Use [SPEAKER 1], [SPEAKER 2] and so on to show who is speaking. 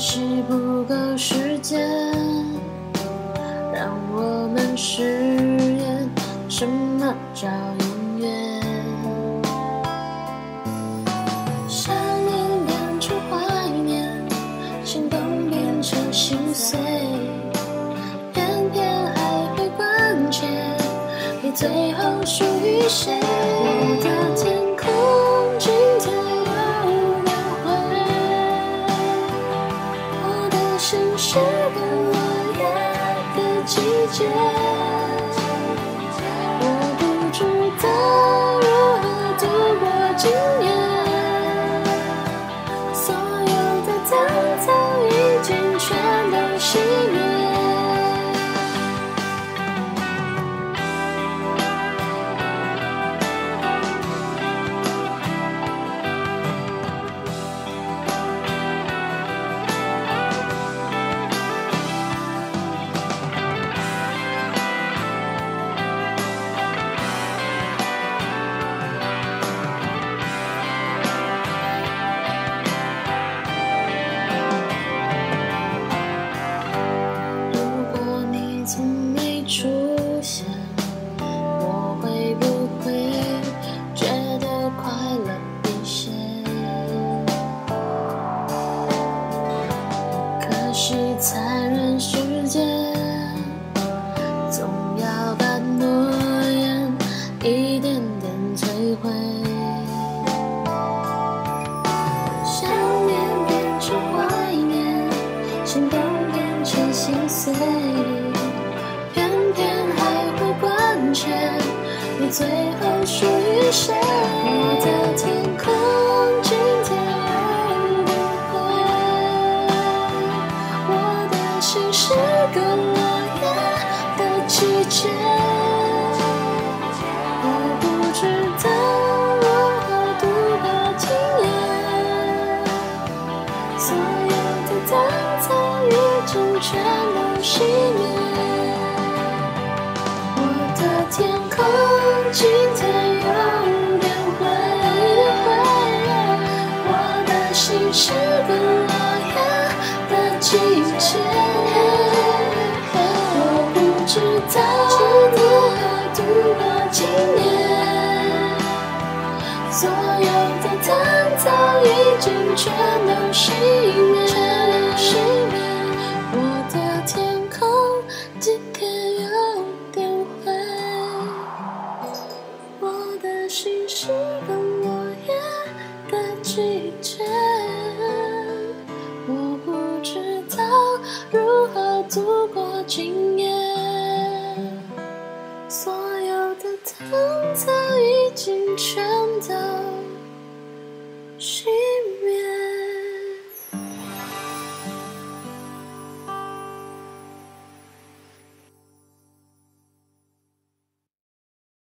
[SPEAKER 1] 是不够时间让我们试验什么叫永远。想念变成怀念心动变成心碎。偏偏爱会关切你最后属于谁？季残忍世界，总要把诺言一点点摧毁。想念变成怀念，心动变成心碎，偏偏还会关切，你最后属于谁？我的天空是个落叶的季节，我不知道如何度过今夜。所有全都熄灭，熄灭。我的天空今天有点灰，我的心是个落叶的季节，我不知道如何度过今夜。